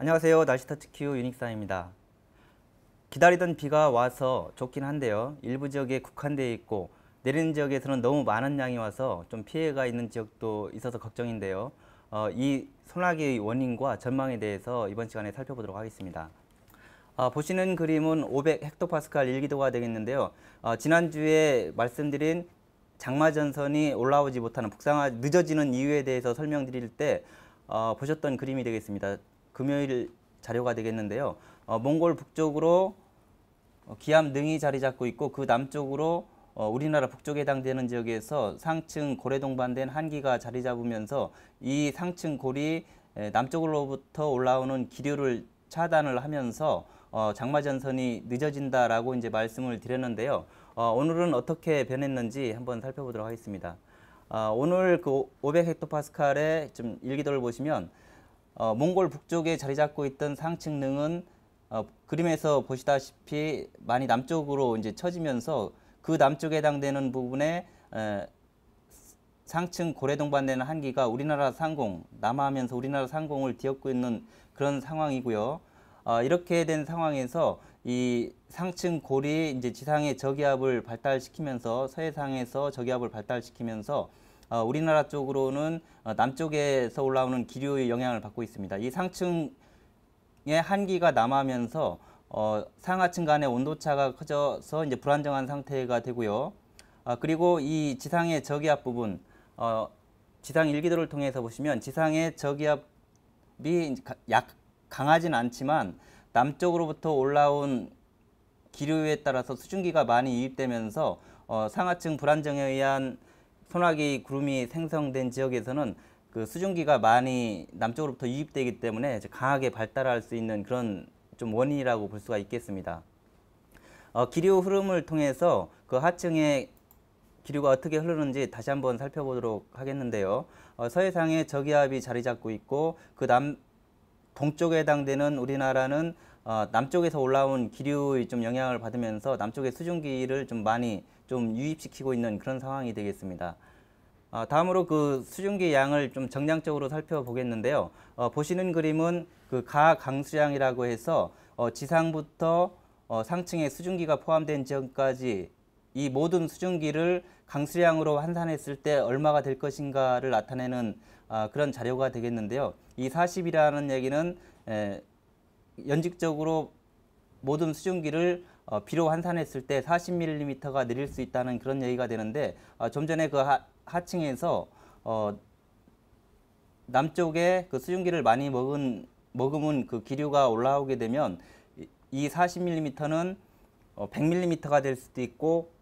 안녕하세요. 날씨 터치 큐 유닉사입니다. 기다리던 비가 와서 좋긴 한데요. 일부 지역에 국한되어 있고 내리는 지역에서는 너무 많은 양이 와서 좀 피해가 있는 지역도 있어서 걱정인데요. 어, 이 소나기의 원인과 전망에 대해서 이번 시간에 살펴보도록 하겠습니다. 어, 보시는 그림은 500 헥토파스칼 일기도가 되겠는데요. 어, 지난주에 말씀드린 장마전선이 올라오지 못하는 북상화 늦어지는 이유에 대해서 설명드릴 때 어, 보셨던 그림이 되겠습니다. 금요일 자료가 되겠는데요. 어, 몽골 북쪽으로 어, 기암 능이 자리 잡고 있고 그 남쪽으로 어, 우리나라 북쪽에 해당되는 지역에서 상층 고래 동반된 한기가 자리 잡으면서 이 상층 골이 에, 남쪽으로부터 올라오는 기류를 차단을 하면서 어, 장마 전선이 늦어진다라고 이제 말씀을 드렸는데요. 어, 오늘은 어떻게 변했는지 한번 살펴보도록 하겠습니다. 어, 오늘 그 500헥토파스칼의 좀 일기도를 보시면 어, 몽골 북쪽에 자리 잡고 있던 상층능은 어, 그림에서 보시다시피 많이 남쪽으로 이제 처지면서 그 남쪽에 해당되는 부분에 에, 상층 고래 동반되는 한기가 우리나라 상공 남하하면서 우리나라 상공을 뒤엎고 있는 그런 상황이고요. 어, 이렇게 된 상황에서 이 상층 골이 이제 지상의 저기압을 발달시키면서 서해상에서 저기압을 발달시키면서 어, 우리나라 쪽으로는 어, 남쪽에서 올라오는 기류의 영향을 받고 있습니다. 이 상층의 한기가 남하면서 어, 상하층 간의 온도차가 커져서 이제 불안정한 상태가 되고요. 아, 그리고 이 지상의 저기압 부분, 어, 지상 일기도를 통해서 보시면 지상의 저기압이 약 강하진 않지만 남쪽으로부터 올라온 기류에 따라서 수증기가 많이 유입되면서 어, 상하층 불안정에 의한 소나기 구름이 생성된 지역에서는 그 수증기가 많이 남쪽으로부터 유입되기 때문에 강하게 발달할 수 있는 그런 좀 원인이라고 볼 수가 있겠습니다. 어, 기류 흐름을 통해서 그 하층의 기류가 어떻게 흐르는지 다시 한번 살펴보도록 하겠는데요. 어, 서해상에 저기압이 자리 잡고 있고 그 남 동쪽에 해당되는 우리나라는 어, 남쪽에서 올라온 기류의 좀 영향을 받으면서 남쪽의 수증기를 좀 많이 좀 유입시키고 있는 그런 상황이 되겠습니다. 어, 다음으로 그 수증기 양을 좀 정량적으로 살펴보겠는데요. 어, 보시는 그림은 그 가강수량이라고 해서 어, 지상부터 어, 상층에 수증기가 포함된 지역까지 이 모든 수증기를 강수량으로 환산했을 때 얼마가 될 것인가를 나타내는 어, 그런 자료가 되겠는데요. 이 40이라는 얘기는 에, 연직적으로 모든 수증기를 어, 비로 환산했을 때 40mm가 내릴 수 있다는 그런 얘기가 되는데 어, 좀 전에 그 하, 하층에서 어, 남쪽에 그 수증기를 많이 먹은 머금은 그 기류가 올라오게 되면 이 40mm는 어, 100mm가 될 수도 있고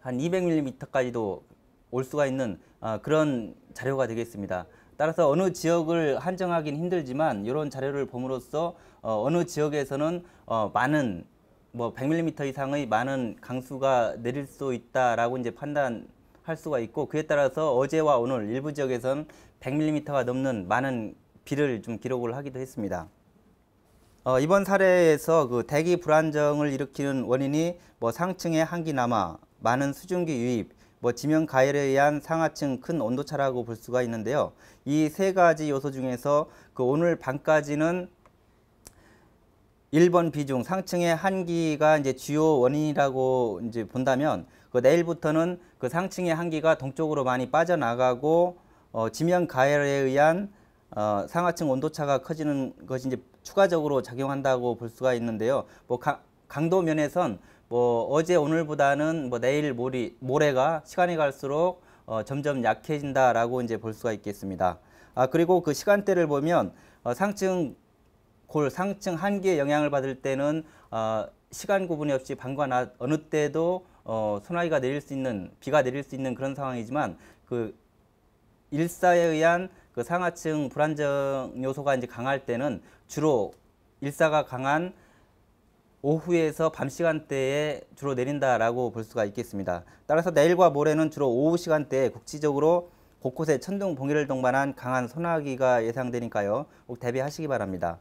한 200mm까지도 올 수가 있는 어, 그런 자료가 되겠습니다. 따라서 어느 지역을 한정하기는 힘들지만 이런 자료를 봄으로써 어, 어느 지역에서는 어, 많은 뭐 100mm 이상의 많은 강수가 내릴 수 있다라고 이제 판단할 수가 있고 그에 따라서 어제와 오늘 일부 지역에서는 100mm가 넘는 많은 비를 좀 기록을 하기도 했습니다. 어, 이번 사례에서 그 대기 불안정을 일으키는 원인이 뭐 상층의 한기 남하, 많은 수증기 유입, 뭐 지명 가열에 의한 상하층 큰 온도차라고 볼 수가 있는데요. 이 세 가지 요소 중에서 그 오늘 밤까지는 1번 비중 상층의 한기가 이제 주요 원인이라고 이제 본다면 그 내일부터는 그 상층의 한기가 동쪽으로 많이 빠져나가고 어, 지명 가열에 의한 어, 상하층 온도차가 커지는 것이 이제 추가적으로 작용한다고 볼 수가 있는데요. 뭐 가, 강도 면에선 뭐 어제 오늘보다는 뭐 내일 모리, 모레가 시간이 갈수록 어, 점점 약해진다라고 이제 볼 수가 있겠습니다. 아 그리고 그 시간대를 보면 어, 상층 골 상층 한기에 영향을 받을 때는 어, 시간 구분이 없이 밤과 낮 어느 때도 어, 소나기가 내릴 수 있는 비가 내릴 수 있는 그런 상황이지만 그 일사에 의한 그 상하층 불안정 요소가 이제 강할 때는 주로 일사가 강한 오후에서 밤 시간대에 주로 내린다라고 볼 수가 있겠습니다. 따라서 내일과 모레는 주로 오후 시간대에 국지적으로 곳곳에 천둥 번개를 동반한 강한 소나기가 예상되니까요. 꼭 대비하시기 바랍니다.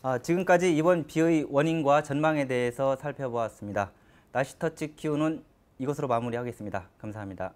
아, 지금까지 이번 비의 원인과 전망에 대해서 살펴보았습니다. 날씨 터치 키우는 이것으로 마무리하겠습니다. 감사합니다.